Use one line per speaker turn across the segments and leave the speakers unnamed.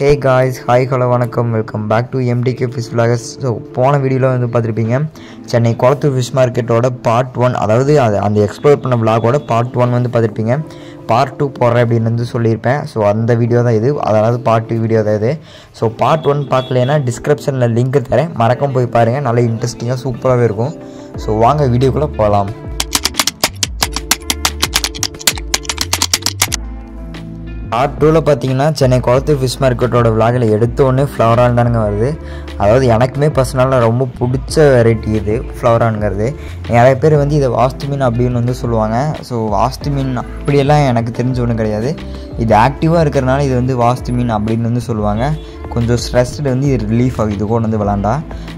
ஹே guys hi hello வணக்கம். Welcome back to MTK fish vlogs so போன வீடியோவில் வந்து பார்த்துருப்பீங்க சென்னை குளத்தூர் ஃபிஷ் மார்க்கெட்டோட பார்ட் ஒன் அதாவது அது அந்த எக்ஸ்ப்ளோர் பண்ண விலாகோட பார்ட் ஒன் வந்து பார்த்துருப்பீங்க. பார்ட் டூ போடுறேன் அப்படின்னு வந்து சொல்லியிருப்பேன். ஸோ அந்த வீடியோ தான் இது. அதாவது பார்ட் டூ வீடியோ தான் இது. ஸோ பார்ட் ஒன் பார்க்கலைன்னா டிஸ்கிரிப்ஷனில் லிங்க் தரேன். மறக்காம போய் பாருங்கள் நல்ல இன்ட்ரெஸ்டிங்காக சூப்பராகவே இருக்கும். ஸோ வாங்க வீடியோக்குள்ளே போகலாம். பார்ட் டூவில் பார்த்தீங்கன்னா சென்னை குளத்தூர் ஃபிஷ் மார்க்கெட்டோட விலாகில் எடுத்த உடனே ஃப்ளவரான் தானுங்க வருது. அதாவது எனக்குமே பர்சனலாக ரொம்ப பிடிச்ச வெரைட்டி இது ஃப்ளவரானுங்கிறது நிறைய பேர் வந்து இதை வாஸ்து மீன் அப்படின்னு வந்து சொல்லுவாங்க. ஸோ வாஸ்து மீன் அப்படியெல்லாம் எனக்கு தெரிஞ்ச ஒன்றும் கிடையாது. இது ஆக்டிவாக இருக்கிறனால இது வந்து வாஸ்து மீன் அப்படின்னு வந்து சொல்லுவாங்க. கொஞ்சம் ஸ்ட்ரெஸ்டு வந்து இது ரிலீஃப் ஆகுது இது கூட வந்து விளாண்டா.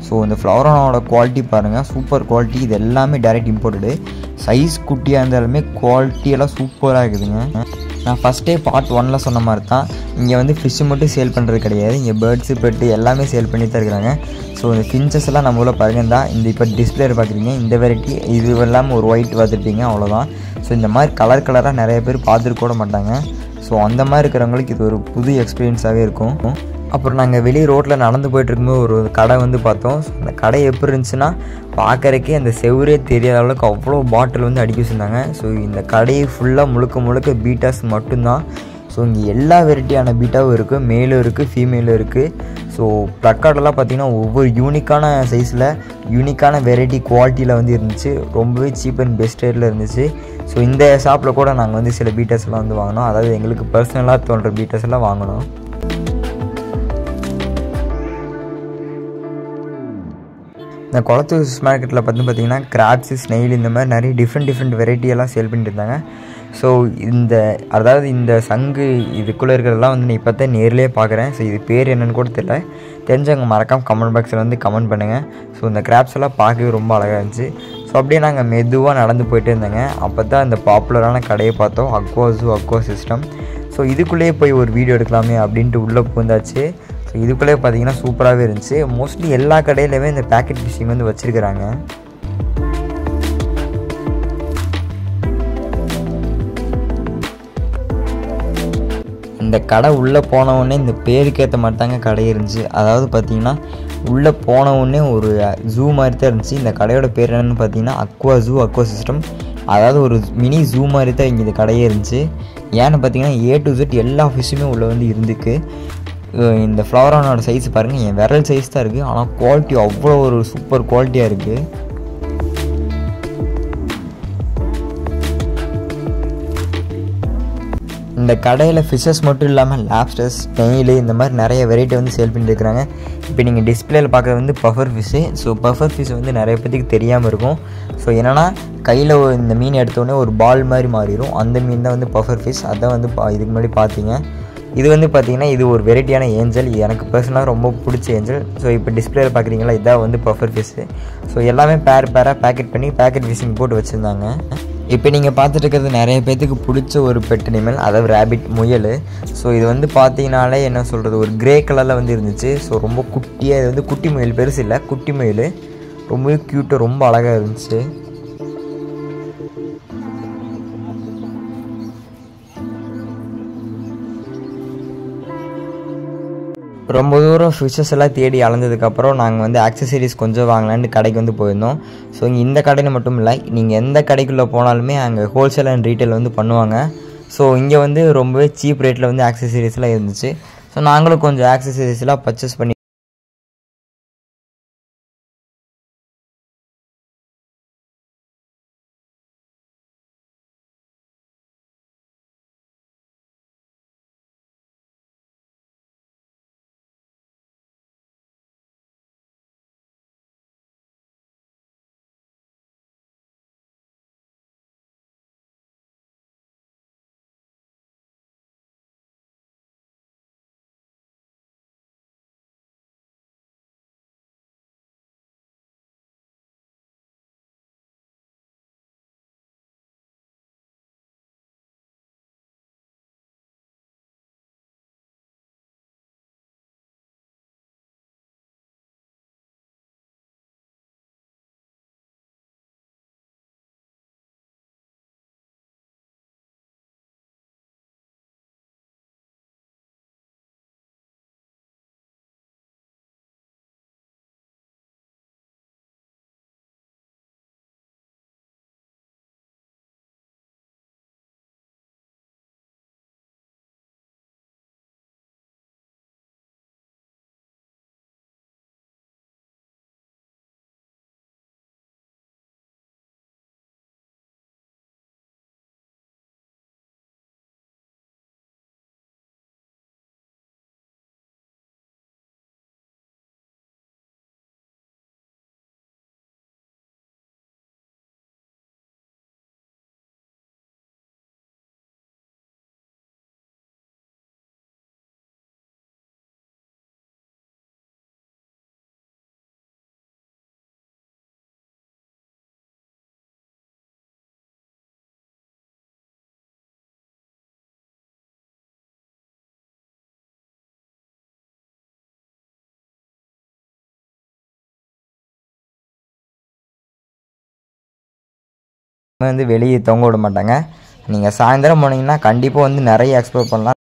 ஸோ இந்த ஃப்ளவரானோட குவாலிட்டி பாருங்கள் சூப்பர் குவாலிட்டி இது எல்லாமே டைரெக்ட் இம்போர்ட்டடு சைஸ் குட்டியாக இருந்தாலுமே குவாலிட்டியெல்லாம் சூப்பராக இருக்குதுங்க. நான் ஃபஸ்ட்டே பார்ட் ஒனில் சொன்ன மாதிரி தான். இங்கே வந்து ஃபிஷ்ஷு மட்டும் சேல் பண்ணுறது கிடையாது. இங்கே பேர்ட்ஸு பெட்டு எல்லாமே சேல் பண்ணி தான் இருக்கிறாங்க. ஸோ இந்த ஃபின்ச்சஸ் எல்லாம் நம்ம ஊரில் பாருங்க தான் இந்த இப்போ டிஸ்பிளே பார்க்குறீங்க இந்த வெரைட்டி இது இல்லாமல் ஒரு ஒயிட் பார்த்துருப்பீங்க. அவ்வளோதான் ஸோ இந்த மாதிரி கலர் கலராக நிறைய பேர் பார்த்துருக்க கூட மாட்டாங்க. ஸோ அந்த மாதிரி இருக்கிறவங்களுக்கு இது ஒரு புது எக்ஸ்பீரியன்ஸாகவே இருக்கும். அப்புறம் நாங்கள் வெளியே ரோட்டில் நடந்து போயிட்டுருக்கும்போது ஒரு கடை வந்து பார்த்தோம். அந்த கடை எப்படி இருந்துச்சுன்னா பார்க்குறக்கே அந்த செவரே தெரியாத அளவுக்கு அவ்வளோ பாட்டில் வந்து அடிக்க வச்சுருந்தாங்க. ஸோ இந்த கடையை ஃபுல்லாக முழுக்க முழுக்க பீட்டாஸ் மட்டும்தான். ஸோ இங்கே எல்லா வெரைட்டியான பீட்டாவும் இருக்குது மேலும் இருக்குது ஃபீமேலும் இருக்குது ஸோ ப்ளக்கார்டெல்லாம் பார்த்திங்கன்னா ஒவ்வொரு யூனிக்கான சைஸில் யூனிக்கான வெரைட்டி குவாலிட்டியில் வந்து இருந்துச்சு. ரொம்பவே சீப் அண்ட் பெஸ்ட் ரேட்டில் இருந்துச்சு. ஸோ இந்த ஷாப்பில் கூட நாங்கள் வந்து சில பீட்டர்ஸ்லாம் வந்து வாங்கினோம். அதாவது எங்களுக்கு பர்சனலாக தோன்ற பீட்டர்ஸ் எல்லாம் வாங்கினோம். இந்த குளத்தூர் ஃபிஷ் மார்க்கெட்டில் பார்த்து பார்த்தீங்கன்னா கிராப்ஸு ஸ்னெயில் இந்த மாதிரி நிறைய டிஃப்ரெண்ட் டிஃப்ரெண்ட் வெரைட்டி எல்லாம் சேல் பண்ணிட்டு இருந்தாங்க. ஸோ இந்த அதாவது இந்த சங்கு இதுக்குள்ளே இருக்கிறதெல்லாம் வந்து நான் இப்போ தான் நேர்லேயே பார்க்குறேன் ஸோ இது பேர் என்னன்னு கூட தெரியல. தெரிஞ்சவங்க மறக்காமல் கமெண்ட் பாக்ஸில் வந்து கமெண்ட் பண்ணுங்கள் ஸோ இந்த கிராப்ஸ் எல்லாம் பார்க்கவே ரொம்ப அழகாக இருந்துச்சு. ஸோ அப்படியே நாங்கள் மெதுவாக நடந்து போயிட்டே இருந்தாங்க. அப்போ தான் இந்த பாப்புலரான கடையை பார்த்தோம். அக்வாஸு அக்வா சிஸ்டம் ஸோ இதுக்குள்ளேயே போய் ஒரு வீடியோ எடுக்கலாமே அப்படின்ட்டு உள்ளே பூந்தாச்சு ஸோ இதுக்குள்ளே பார்த்தீங்கன்னா சூப்பராகவே இருந்துச்சு. மோஸ்ட்லி எல்லா கடையிலுமே இந்த பேக்கெட் ஃபிஷிங் வந்து வச்சுருக்கிறாங்க. இந்த கடை உள்ளே போனவுடனே இந்த பேருக்கு ஏற்ற மாதிரி தாங்க கடை இருந்துச்சு. அதாவது பார்த்தீங்கன்னா உள்ளே போனவுடனே ஒரு ஜூ மாதிரி தான் இருந்துச்சு. இந்த கடையோட பேர் என்னென்னு பார்த்தீங்கன்னா அக்வா ஜூ அக்வா சிஸ்டம் அதாவது ஒரு மினி ஜூ மாதிரி தான் இங்கே இந்த கடையே இருந்துச்சு. ஏன்னு பார்த்தீங்கன்னா ஏ டு ஜெட் எல்லா ஃபிஷ்ஷுமே உள்ளே வந்து இருந்துக்கு இந்த ஃப்ளவரானோட சைஸ் பாருங்கள் என் விரல் சைஸ் தான் இருக்குது ஆனால் குவாலிட்டி அவ்வளோ ஒரு சூப்பர் குவாலிட்டியாக இருக்குது இந்த கடையில் ஃபிஷ்ஷஸ் மட்டும் இல்லாமல் லாப்ஸ்டர்ஸ் நெயில் இந்த மாதிரி நிறைய வெரைட்டி வந்து சேல் பண்ணிட்டுருக்காங்க இப்போ நீங்கள் டிஸ்பிளேயில் பார்க்குறது வந்து puffer fish so puffer fish வந்து நிறைய பேத்துக்கு தெரியாமல் இருக்கும். ஸோ என்னென்னா கையில் இந்த மீன் எடுத்தோடனே ஒரு பால் மாதிரி மாறிடும் அந்த மீன் தான் வந்து பஃபர் ஃபிஷ் அதான் வந்து பா இதுக்கு முன்னாடி பார்த்தீங்க. இது வந்து பார்த்தீங்கன்னா இது ஒரு வெரைட்டியான ஏஞ்சல். எனக்கு பர்சனலாக ரொம்ப பிடிச்ச ஏஞ்சல். ஸோ இப்போ டிஸ்பிளேயில் பார்க்குறீங்களா இதான் வந்து பஃபர் ஃபிஷ்ஷு ஸோ எல்லாமே பேர் பேராக பேக்கெட் பண்ணி பேக்கெட் ஃபிஷிங் போட்டு வச்சுருந்தாங்க. இப்போ நீங்கள் பார்த்துட்டு இருக்கிறது நிறைய பேர்த்துக்கு பிடிச்ச ஒரு பெட் அனிமல் அதாவது ரேபிட் முயல். ஸோ இது வந்து பார்த்தீங்கனாலே என்ன சொல்கிறது ஒரு கிரே கலரில் வந்து இருந்துச்சு. ஸோ ரொம்ப குட்டியாக இது வந்து குட்டி முயல் பெருசு இல்லை குட்டி முயல். ரொம்பவே க்யூட்டாக ரொம்ப அழகாக இருந்துச்சு. ரொம்ப தூரம் ஃபிஷஸ் எல்லாம் தேடி அலைஞ்சதுக்கப்புறம் நாங்கள் வந்து ஆக்சசரிஸ் கொஞ்சம் வாங்கலான்னு கடைக்கு வந்து போயிருந்தோம். ஸோ இங்கே இந்த கடையில் மட்டும் இல்லை நீங்கள் எந்த கடைக்குள்ளே போனாலுமே அங்கே ஹோல்சேல் அண்ட் ரீட்டைல் வந்து பண்ணுவாங்க. ஸோ இங்கே வந்து ரொம்பவே சீப் ரேட்டில் வந்து ஆக்சசரிஸ்லாம் இருந்துச்சு. ஸோ நாங்களும் கொஞ்சம் ஆக்சசரிஸ்லாம் பர்ச்சேஸ் பண்ணி வந்து வெளியே தொங்க விட மாட்டாங்க. நீங்கள் சாயந்தரம் போனீங்கன்னா கண்டிப்பாக வந்து நிறைய எக்ஸ்ப்ளோர் பண்ணலாம்.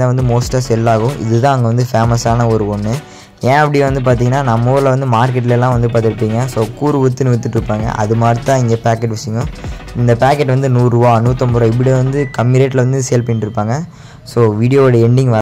தான் வந்து மோஸ்ட்டாக செல் ஆகும். இதுதான் அங்கே வந்து ஃபேமஸான ஒரு ஒன்று ஏன் அப்படி வந்து பார்த்திங்கன்னா நம்ம ஊரில் வந்து மார்க்கெட்லலாம் வந்து பார்த்துருப்பீங்க. ஸோ கூறு விற்றுன்னு விற்றுட்டு இருப்பாங்க. அது மாதிரி தான் இங்கே பேக்கெட் விஷயம் இந்த பேக்கெட் வந்து நூறுரூவா நூற்றம்பது ரூபா இப்படி வந்து கம்மி ரேட்டில் வந்து சேல் பண்ணிட்டு இருப்பாங்க. ஸோ வீடியோவோட எண்டிங்